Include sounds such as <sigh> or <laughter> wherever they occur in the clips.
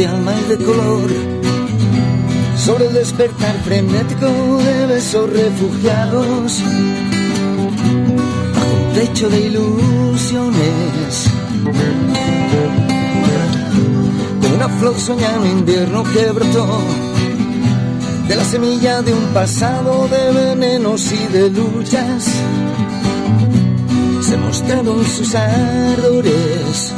de color sobre el despertar frenético de besos refugiados bajo un techo de ilusiones. Como una flor soñada en invierno que brotó de la semilla de un pasado de venenos y de luchas. Se mostraron sus ardores.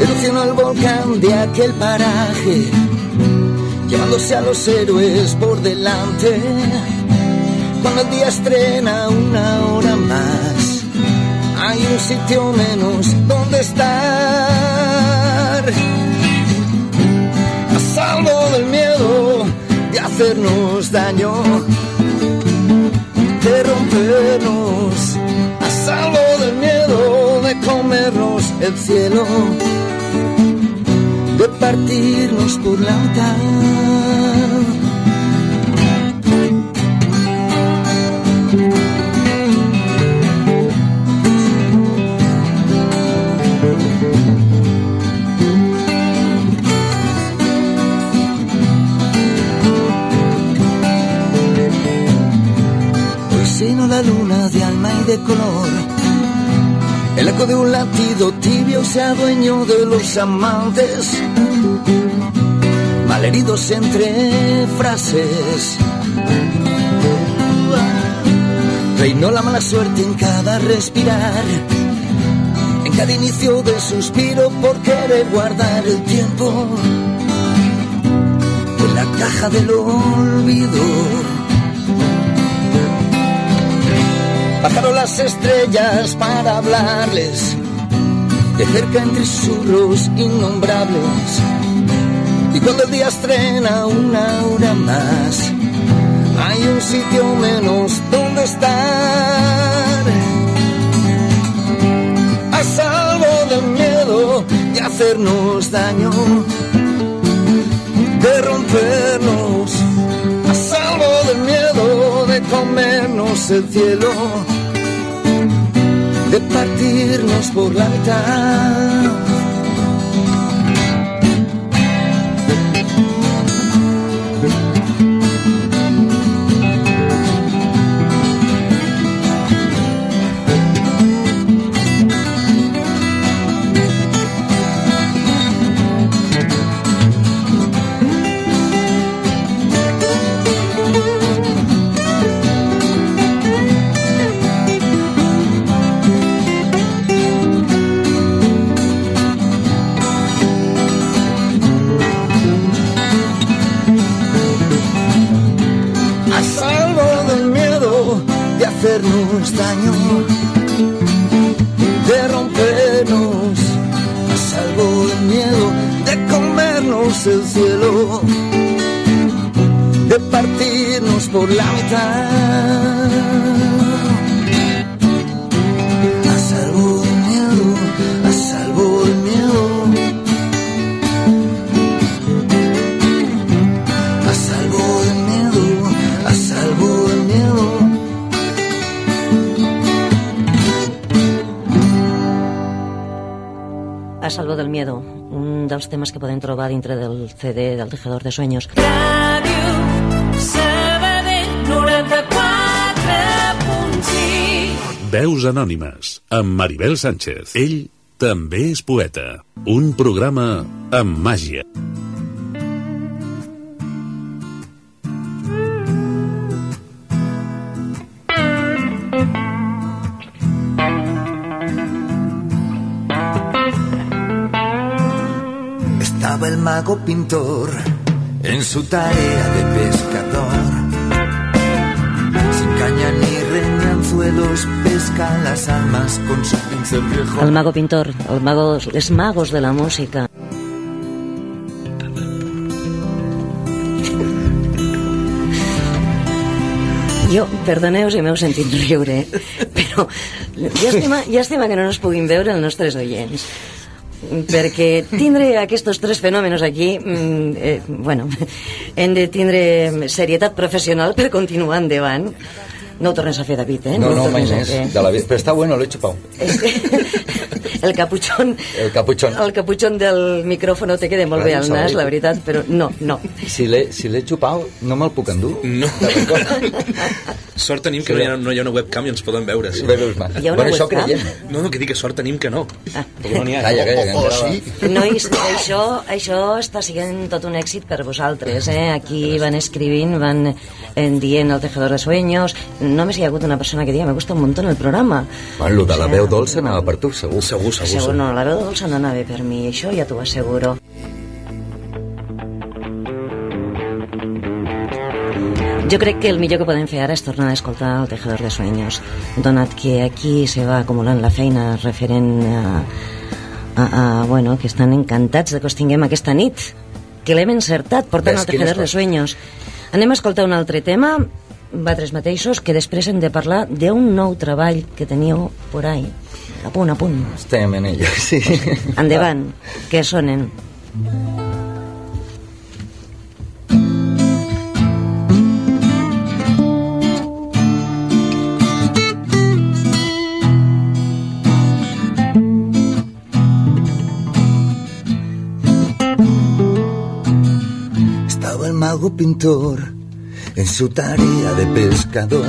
Erupcionó el volcán de aquel paraje, llevándose a los héroes por delante. Cuando el día estrena una hora más, hay un sitio menos donde estar. A salvo del miedo de hacernos daño, de rompernos. A salvo del miedo comernos el cielo de partirnos por la mitad. El eco de un latido tibio se adueñó de los amantes, malheridos entre frases. Reinó la mala suerte en cada respirar, en cada inicio de suspiro por querer guardar el tiempo en la caja del olvido. Bajaron las estrellas para hablarles de cerca entre susurros innombrables. Y cuando el día estrena una hora más, hay un sitio menos comernos el cielo de partirnos por la mitad. De rompernos, salvo del miedo de comernos el cielo, de partirnos por la mitad. A salvo del miedo, un dels temes que podem trobar dintre del CD del Tejedor de Sueños. Ràdio Sabadell 94.6 Veus anònimes, amb Maribel Sánchez. Ell també és poeta. Un programa amb màgia. Mago pintor en su tarea de pescador. Sin caña ni reñanzuelos, pesca las almas con su pincel viejo. El mago pintor, el mago, els magos de la música. Jo, perdoneu si m'heu sentit riure, però llàstima, llàstima que no ens puguin veure els nostres oients perquè tindre aquests tres fenòmenos aquí mm, eh, bueno, hem de tindre serietat professional per continuar endavant No ho tornes a fer, David, eh? No, ho no, mai més. fer. De la vida. Però està bueno, l'he xupat. <laughs> El caputxón... El caputxón. El caputxón del micròfono te queda molt bé Ràdio al nas, la veritat, però no, no. Si l'he si l'he xupat, no me'l puc endur. No. Sort tenim que no hi, ha, no hi ha una webcam i ens poden veure. Sí. Veus, ma. Hi ha una bueno, això webcam? creiem. No, no, que dic que sort tenim que no. Ah. Perquè no n'hi ha. Calla, calla, que encara va. Nois, això, això està sent tot un èxit per vosaltres, eh? Aquí van escrivint, van eh, dient el tejedor de sueños. Només hi ha hagut una persona que dia, me gusta un montón el programa. Bueno, lo de la veu dolça anava per tu, segur. Segur, segur. Segur, segur. no, la veu dolça no anava per mi, això ja t'ho asseguro. Jo crec que el millor que podem fer ara és tornar a escoltar el Tejedor de Sueños, donat que aquí se va acumulant la feina referent a, a, a bueno, que estan encantats de que us tinguem aquesta nit, que l'hem encertat portant Ves, el Tejedor de. Sueños. Anem a escoltar un altre tema, vosaltres mateixos, que després hem de parlar d'un nou treball que teniu por ahí. A punt, a punt. Estem en ella, <laughs> sí. Endavant, que sonen. Estaba el mago pintor en su tarea de pescador.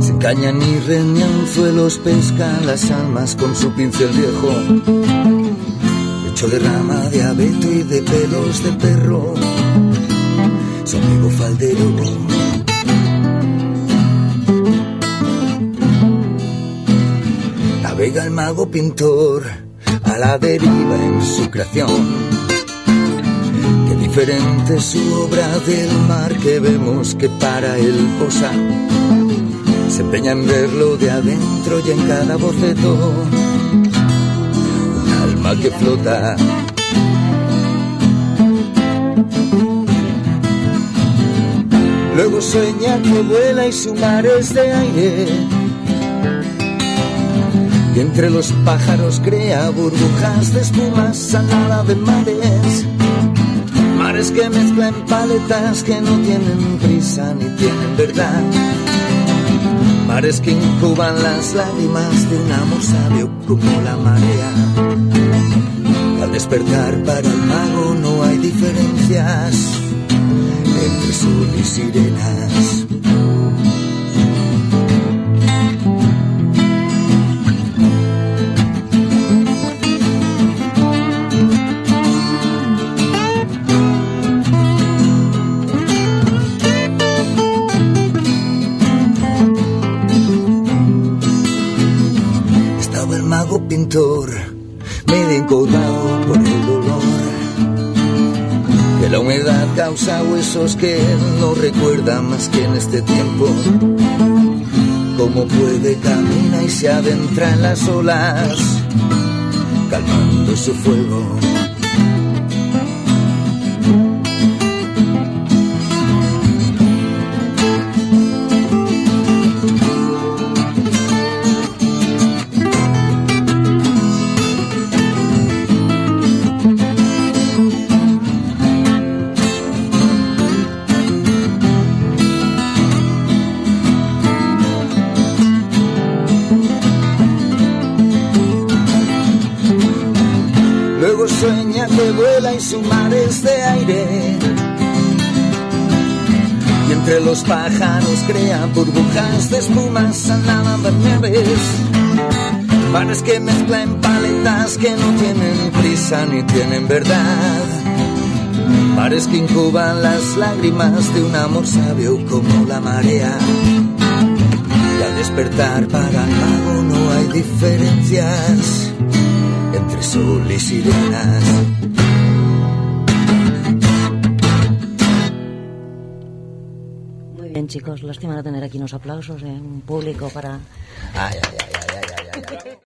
Sin caña ni red ni anzuelos pesca las almas con su pincel viejo. Hecho de rama de abeto y de pelos de perro. Su amigo faldero. Navega el mago pintor a la deriva en su creación. Diferente su obra del mar que vemos que para él posa. Se empeña en verlo de adentro y en cada boceto. Un alma que flota. Luego sueña que vuela y su mar es de aire. Y entre los pájaros crea burbujas de espuma salada de mares. Mares que mezclan paletas que no tienen prisa ni tienen verdad. Mares que incuban las lágrimas de un amor sabio como la marea. Al despertar para el mago no hay diferencias entre sol y sirenas. Pintor, medio encorvado por el dolor. Que la humedad causa huesos que él no recuerda más que en este tiempo. Cómo puede camina y se adentra en las olas, calmando su fuego. Que vuela y su mar es de aire. Y entre los pájaros crea burbujas de espumas saladas de nieves. Mares que mezclan paletas que no tienen prisa ni tienen verdad. Mares que incuban las lágrimas de un amor sabio como la marea. Y al despertar para el mago no hay diferencias entre sol y sirenas. Muy bien, chicos, lástima no tener aquí unos aplausos, eh, un público para Ay, ay, ay, ay, ay, ay, ay.